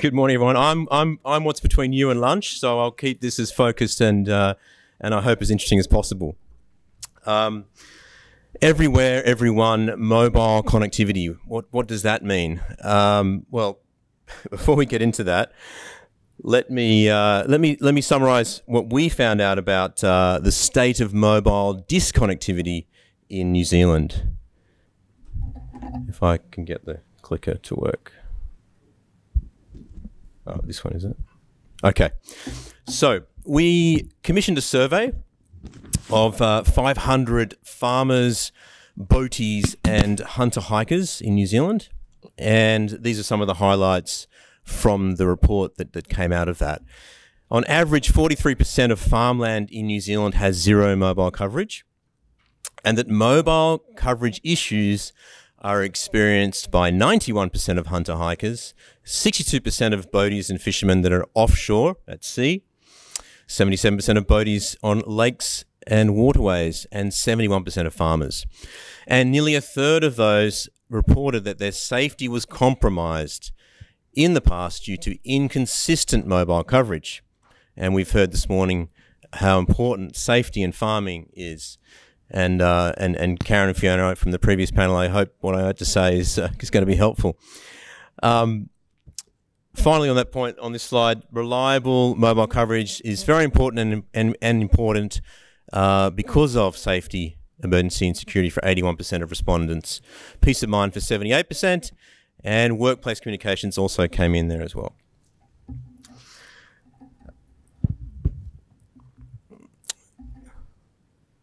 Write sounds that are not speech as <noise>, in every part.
Good morning, everyone. I'm I'm I'm what's between you and lunch, so I'll keep this as focused and uh, and I hope as interesting as possible. Um, everywhere, everyone, mobile connectivity. What what does that mean? Um, well, <laughs> before we get into that, let me uh, let me let me summarize what we found out about uh, the state of mobile disconnectivity in New Zealand. If I can get the clicker to work. Oh, this one is it. Okay, so we commissioned a survey of uh, 500 farmers, boaties, and hunter hikers in New Zealand, and these are some of the highlights from the report that, that came out of that. On average, 43% of farmland in New Zealand has zero mobile coverage, and that mobile coverage issues are experienced by 91% of hunter hikers, 62% of boaties and fishermen that are offshore at sea, 77% of boaties on lakes and waterways, and 71% of farmers. And nearly a third of those reported that their safety was compromised in the past due to inconsistent mobile coverage. And we've heard this morning how important safety in farming is. And, uh, and, and Karen and Fiona from the previous panel, I hope what I had to say is, uh, is going to be helpful. Um, finally, on that point on this slide, reliable mobile coverage is very important and, and, and important uh, because of safety, emergency, and security for 81% of respondents, peace of mind for 78%, and workplace communications also came in there as well.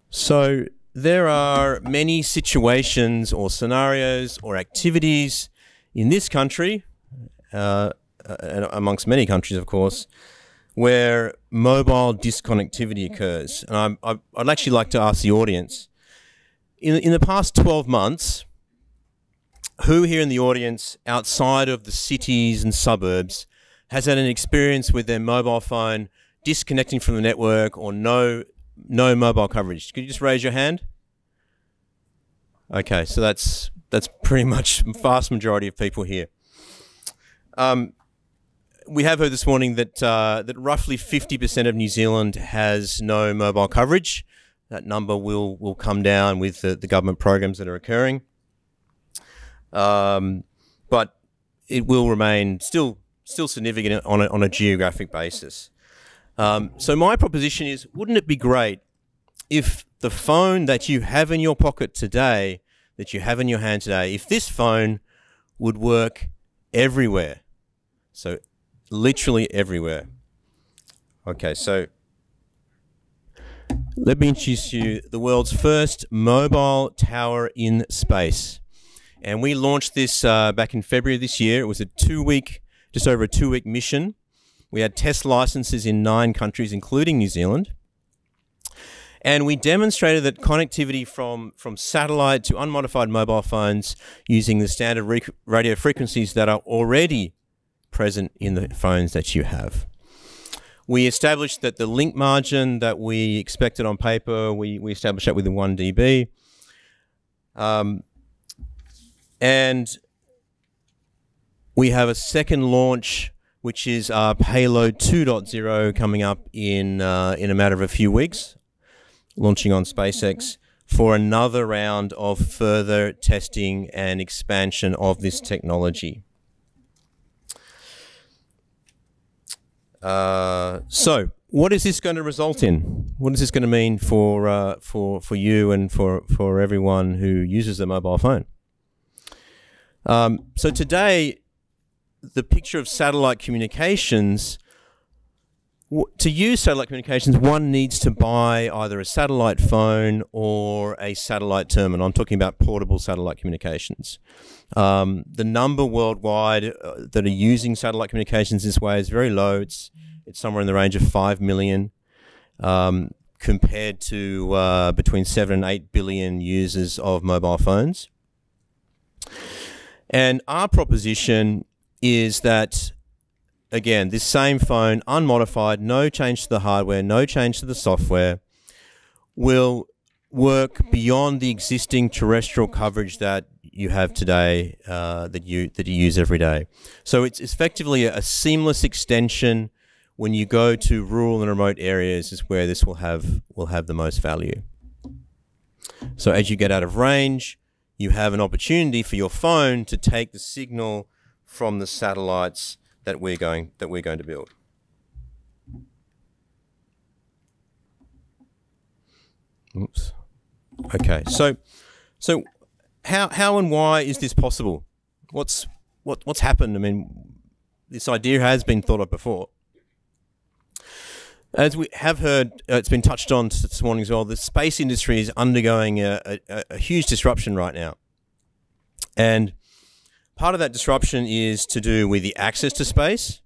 So there are many situations or scenarios or activities in this country, uh, amongst many countries, of course, where mobile disconnectivity occurs. And i would actually like to ask the audience in, in the past 12 months, who here in the audience, outside of the cities and suburbs, has had an experience with their mobile phone disconnecting from the network or no no mobile coverage? Could you just raise your hand? Okay, so that's that's pretty much vast majority of people here. Um, we have heard this morning that uh, that roughly 50% of New Zealand has no mobile coverage. That number will will come down with the, the government programs that are occurring. Um, but it will remain still still significant on a, on a geographic basis. Um, so my proposition is, wouldn't it be great if the phone that you have in your pocket today, that you have in your hand today, if this phone would work everywhere, so literally everywhere. Okay, so let me introduce you the world's first mobile tower in space. And we launched this uh, back in February this year. It was a two week, just over a two week mission. We had test licenses in nine countries, including New Zealand. And we demonstrated that connectivity from, from satellite to unmodified mobile phones using the standard radio frequencies that are already present in the phones that you have. We established that the link margin that we expected on paper, we, we established that within 1 dB. Um, and we have a second launch, which is our Payload 2.0 coming up in, uh, in a matter of a few weeks, launching on SpaceX for another round of further testing and expansion of this technology. Uh, so, what is this going to result in? What is this going to mean for uh, for for you and for for everyone who uses a mobile phone? Um, so today, the picture of satellite communications. to use satellite communications, one needs to buy either a satellite phone or a satellite terminal. I'm talking about portable satellite communications. Um, the number worldwide uh, that are using satellite communications this way is very low. It's it's somewhere in the range of five million, um, compared to uh, between seven and eight billion users of mobile phones. And our proposition is that, again, this same phone, unmodified, no change to the hardware, no change to the software, will work beyond the existing terrestrial coverage that you have today uh, that you that you use every day. So it's effectively a, a seamless extension. When you go to rural and remote areas, is where this will have will have the most value. So as you get out of range, you have an opportunity for your phone to take the signal from the satellites that we're going that we're going to build. Oops. Okay. So so how how and why is this possible? What's what what's happened? I mean, this idea has been thought of before. As we have heard, uh, it's been touched on this morning as well. The space industry is undergoing a, a, a huge disruption right now, and part of that disruption is to do with the access to space.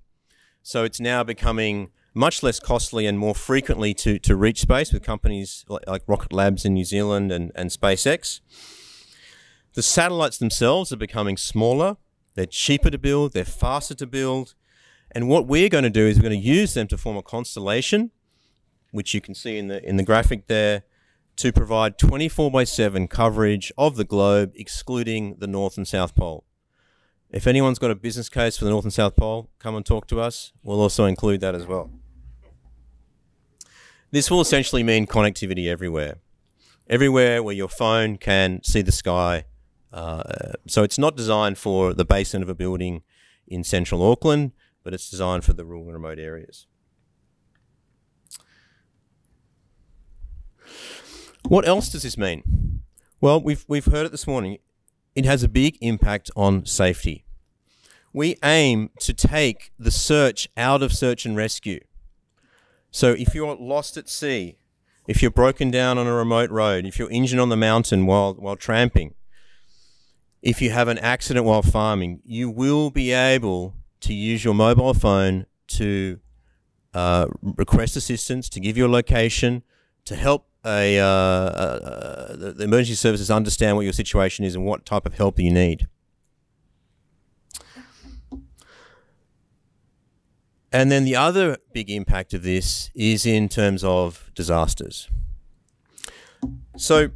So it's now becoming much less costly and more frequently to, to reach space with companies like, Rocket Labs in New Zealand and, and SpaceX. The satellites themselves are becoming smaller, they're cheaper to build, they're faster to build. And what we're going to do is we're going to use them to form a constellation, which you can see in the, in the graphic there, to provide 24 by 7 coverage of the globe, excluding the North and South Pole. If anyone's got a business case for the North and South Pole, come and talk to us. We'll also include that as well. This will essentially mean connectivity everywhere. Everywhere where your phone can see the sky. Uh, so it's not designed for the basement of a building in central Auckland, but it's designed for the rural and remote areas. What else does this mean? Well, we've, we've heard it this morning. It has a big impact on safety. We aim to take the search out of search and rescue. So if you're lost at sea, if you're broken down on a remote road, if you're injured on the mountain while, while tramping, if you have an accident while farming, you will be able to use your mobile phone to uh, request assistance, to give your location, to help a, uh, uh, the, the emergency services understand what your situation is and what type of help you need. And then the other big impact of this is in terms of disasters. So,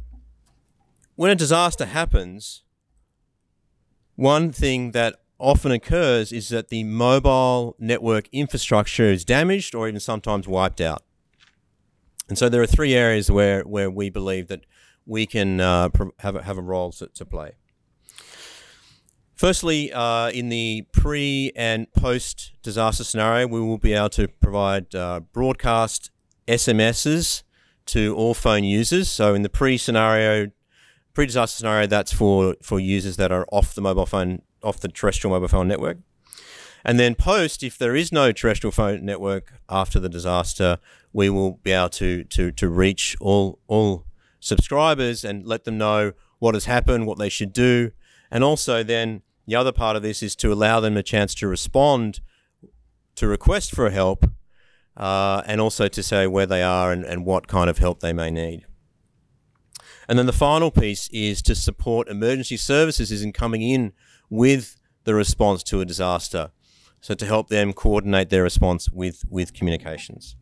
when a disaster happens, one thing that often occurs is that the mobile network infrastructure is damaged or even sometimes wiped out. And so there are three areas where, where we believe that we can uh, have, a, have a role to, to play. Firstly, uh, in the pre and post disaster scenario, we will be able to provide uh, broadcast SMSs to all phone users. So in the pre scenario, pre disaster scenario, that's for, for users that are off the mobile phone, off the terrestrial mobile phone network. And then post, if there is no terrestrial phone network after the disaster, we will be able to to to reach all all subscribers and let them know what has happened, what they should do, and also then the other part of this is to allow them a chance to respond to request for help uh, and also to say where they are and, and what kind of help they may need. And then the final piece is to support emergency services in coming in with the response to a disaster. So to help them coordinate their response with, with communications.